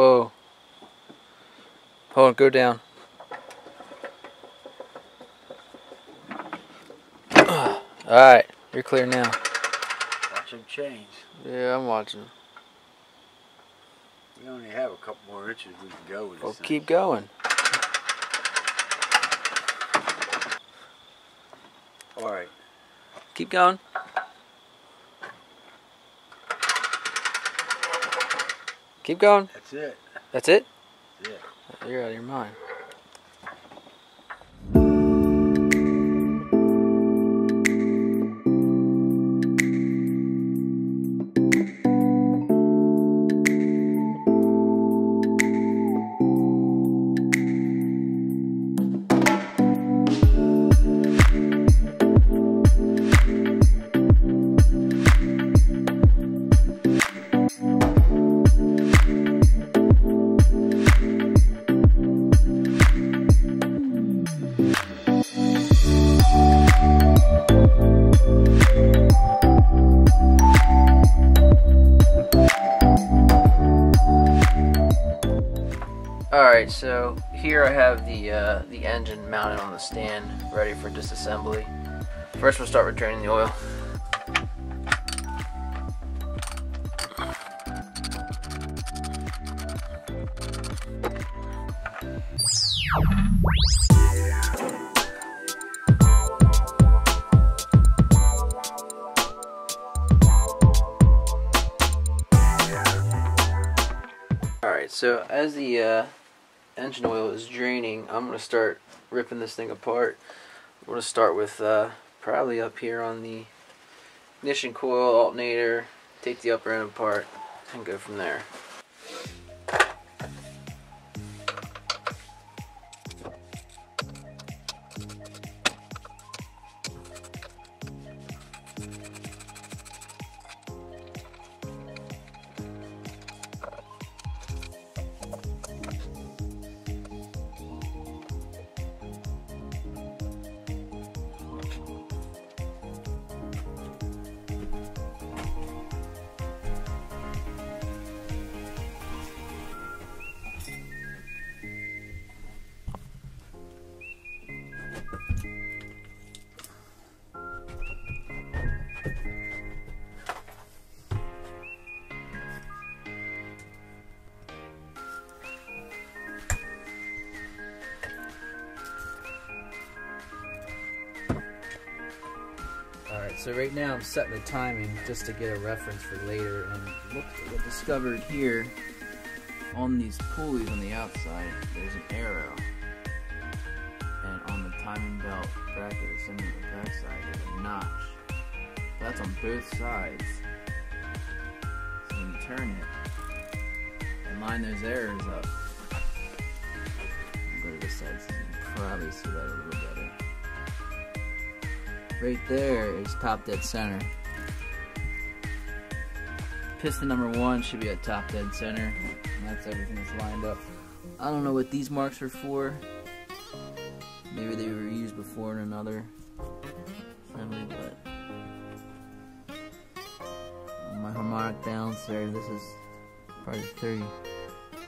Whoa. Hold on, go down. Alright, you're clear now. Watch them change. Yeah, I'm watching. We only have a couple more inches we can go with Well, this thing. keep going. All right. Keep going. Keep going. That's it. That's it? That's it. You're out of your mind. So here I have the uh, the engine mounted on the stand, ready for disassembly. First we'll start with draining the oil. Alright, so as the uh, engine oil is draining, I'm going to start ripping this thing apart. I'm going to start with uh, probably up here on the ignition coil, alternator, take the upper end apart, and go from there. So right now I'm setting the timing just to get a reference for later and look what I discovered here. On these pulleys on the outside there's an arrow. And on the timing belt bracket assembly on the back side there's a notch. That's on both sides. So when you turn it and line those arrows up. I'll go to side so you can probably see that a little better right there is top dead center. Piston number one should be at top dead center. That's everything that's lined up. I don't know what these marks are for. Maybe they were used before in another assembly, but my harmonic balancer, this is probably 30,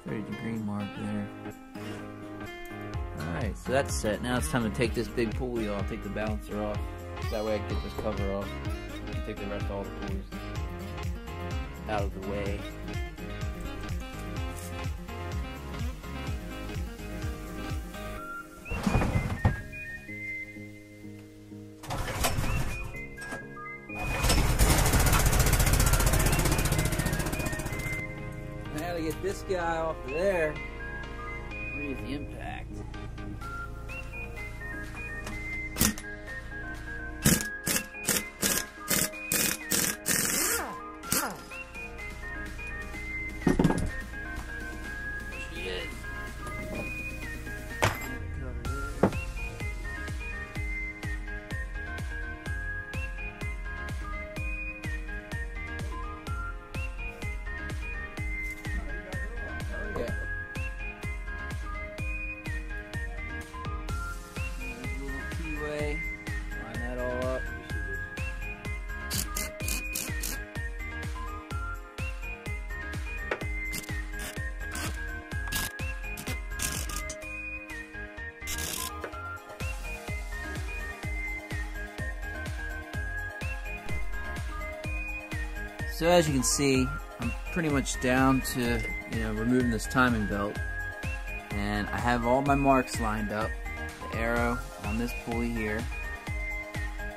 30 degree mark there. Alright, so that's set. Now it's time to take this big pulley off, take the balancer off. That way I can get this cover off. and Take the rest of all the pulleys out of the way. I Now to get this guy off there, read the impact. So as you can see, I'm pretty much down to, you know, removing this timing belt. And I have all my marks lined up. The arrow on this pulley here.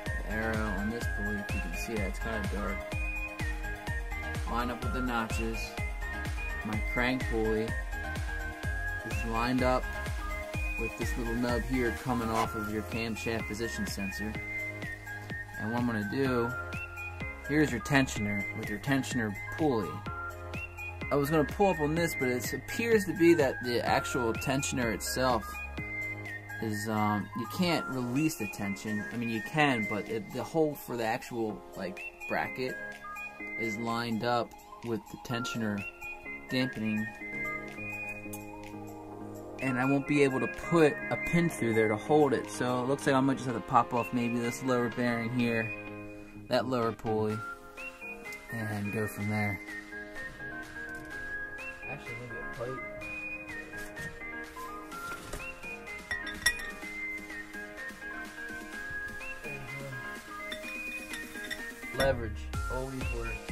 The arrow on this pulley, if you can see that, it's kind of dark. Line up with the notches. My crank pulley is lined up with this little nub here coming off of your camshaft position sensor. And what I'm going to do, here's your tensioner with your tensioner pulley. I was going to pull up on this, but it appears to be that the actual tensioner itself is, um, you can't release the tension. I mean, you can, but it, the hole for the actual, like, bracket is lined up with the tensioner dampening and I won't be able to put a pin through there to hold it. So it looks like I might just have to pop off maybe this lower bearing here, that lower pulley, and go from there. Actually, a plate. Leverage always works.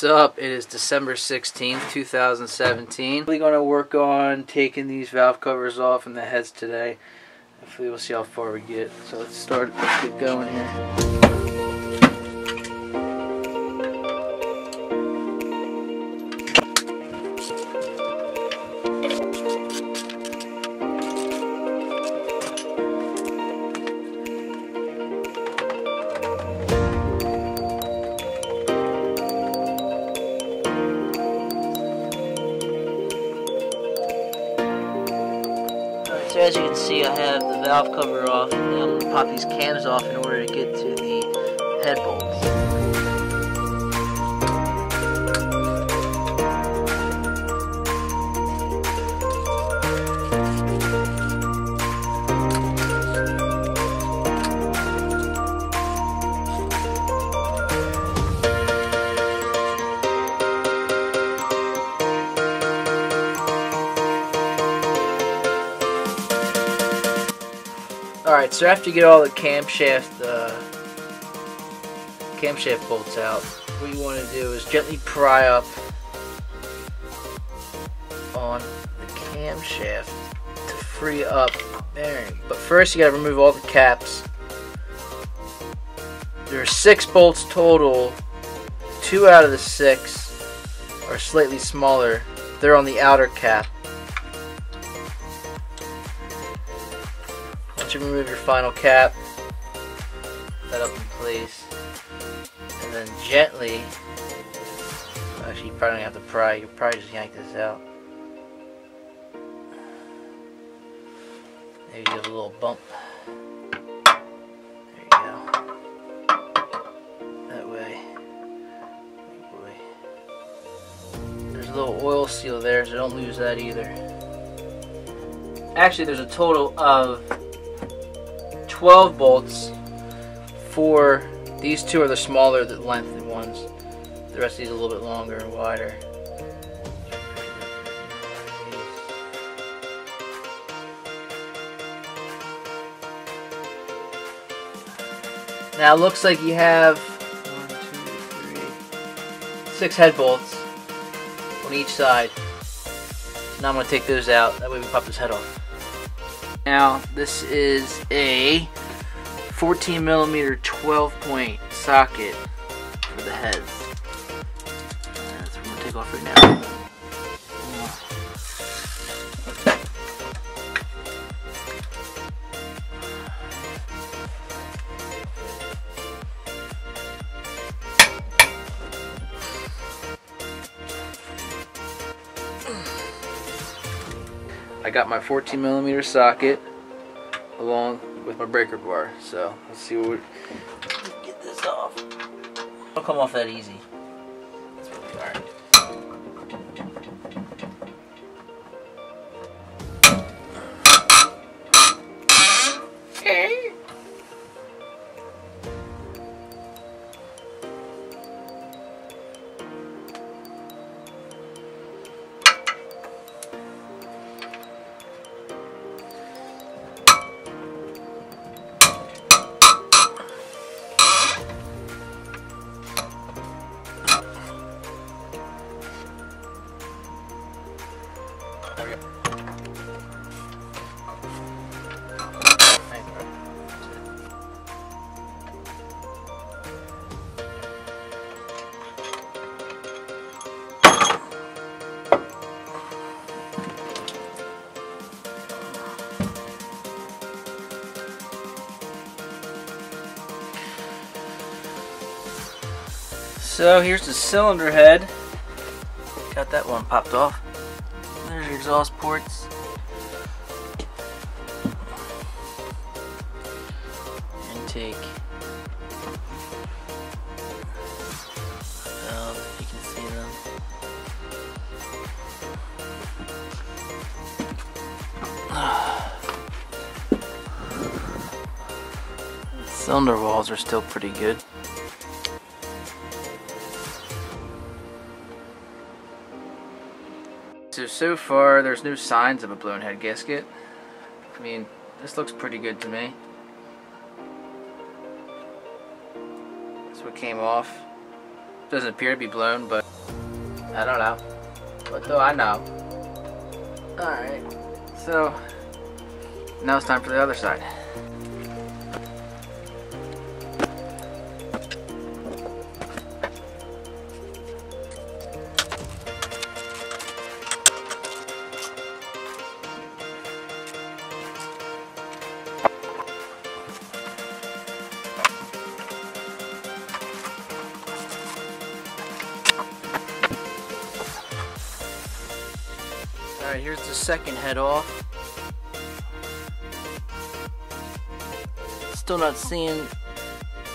What's up? It is December 16th, 2017. We're going to work on taking these valve covers off and the heads today. Hopefully we'll see how far we get. So let's start, let's get going here. As you can see, I have the valve cover off, and I'm going to pop these cams off in order to get to the head bolts. Alright, so after you get all the camshaft uh, camshaft bolts out, what you want to do is gently pry up on the camshaft to free up bearing. But first you gotta remove all the caps. There are six bolts total. Two out of the six are slightly smaller. They're on the outer cap. You remove your final cap, that up in place, and then gently, actually you probably don't have to pry, you probably just yank this out. Maybe give it a little bump. There you go. That way. There's a little oil seal there, so don't lose that either. Actually, there's a total of 12 bolts. For these two are the smaller, the lengthy ones. The rest of these are a little bit longer and wider. Now it looks like you have one, two, three, six head bolts on each side. So now I'm going to take those out. That way we pop this head off. Now this is a 14 millimeter 12 point socket for the heads. That's what I'm to take off right now. I got my 14 millimeter socket along with my breaker bar. So let's see what we get this off. It'll come off that easy. So here's the cylinder head. Got that one popped off. There's your exhaust ports. Intake. Valve, um, you can see them. Cylinder walls are still pretty good. So, far, there's no signs of a blown head gasket. I mean, this looks pretty good to me. That's what came off. Doesn't appear to be blown, but I don't know. What do I know? Alright, so now it's time for the other side. The second head off. Still not seeing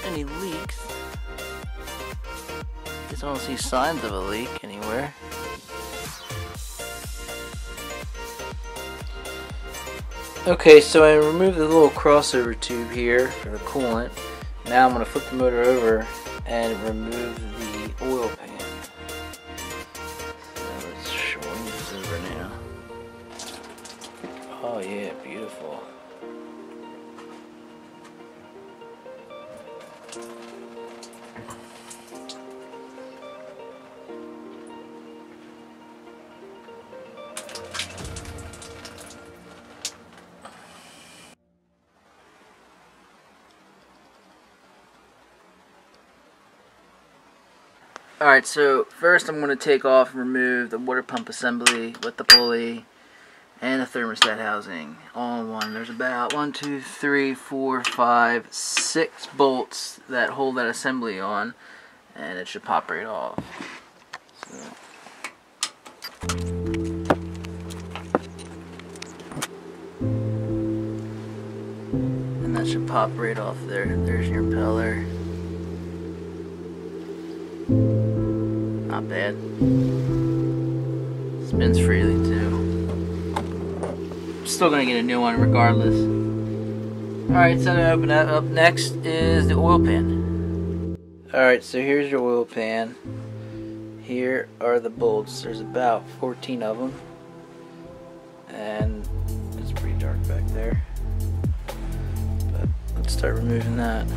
any leaks. I don't see signs of a leak anywhere. Okay, so I removed the little crossover tube here for the coolant. Now I'm going to flip the motor over and remove Alright, so first I'm going to take off and remove the water pump assembly with the pulley and the thermostat housing all in one. There's about one, two, three, four, five, six bolts that hold that assembly on and it should pop right off. So. And that should pop right off there. There's your impeller. Not bad. Spins freely too. Still gonna get a new one regardless. Alright, so I'm to open that up next is the oil pan. Alright, so here's your oil pan. Here are the bolts. There's about 14 of them. And it's pretty dark back there. But let's start removing that.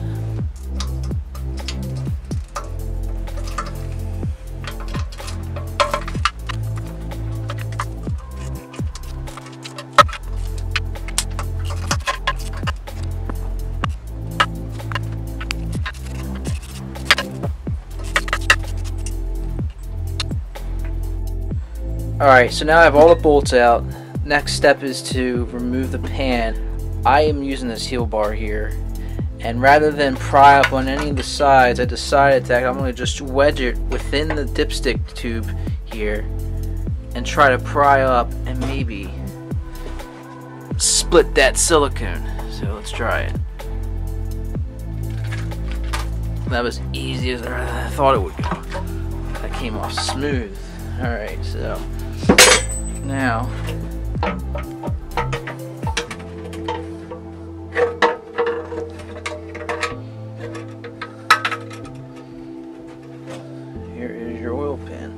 Alright, so now I have all the bolts out. Next step is to remove the pan. I am using this heel bar here. And rather than pry up on any of the sides, I decided that I'm going to just wedge it within the dipstick tube here. And try to pry up and maybe split that silicone. So let's try it. That was easy as I thought it would go. That came off smooth. Alright, so now here is your oil pan.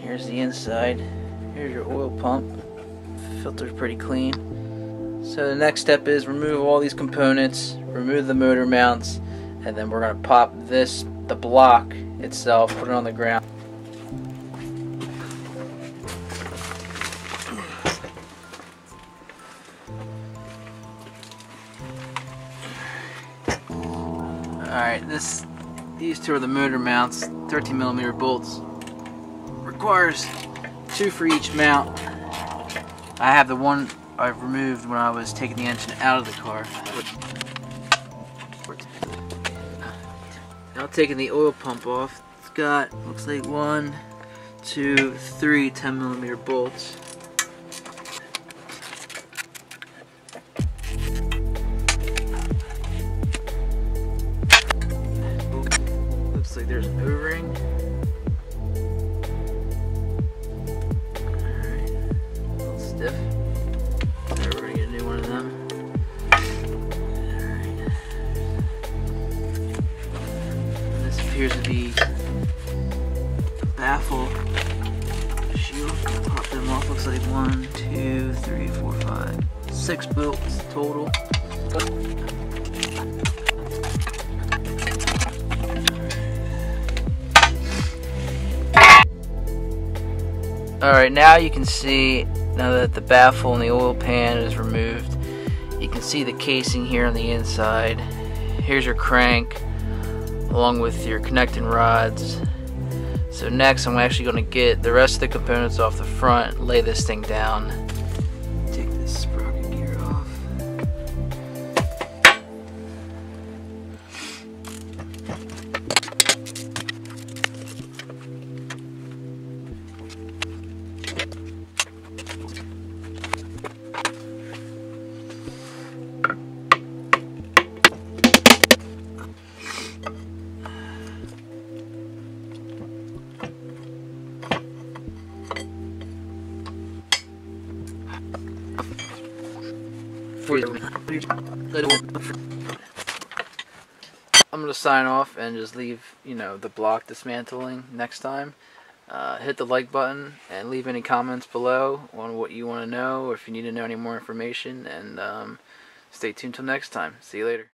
Here's the inside here's your oil pump. Filter's pretty clean. So the next step is remove all these components remove the motor mounts and then we're going to pop this the block itself put it on the ground. Alright this these two are the motor mounts 13 millimeter bolts. Requires two for each mount. I have the one I've removed when I was taking the engine out of the car taking the oil pump off, it's got, looks like one, two, three 10 millimeter bolts. Looks like there's an O-ring. Alright, now you can see, now that the baffle and the oil pan is removed, you can see the casing here on the inside. Here's your crank along with your connecting rods. So next I'm actually going to get the rest of the components off the front, lay this thing down. I'm gonna sign off and just leave, you know, the block dismantling next time. Uh, hit the like button and leave any comments below on what you want to know or if you need to know any more information. And um, stay tuned till next time. See you later.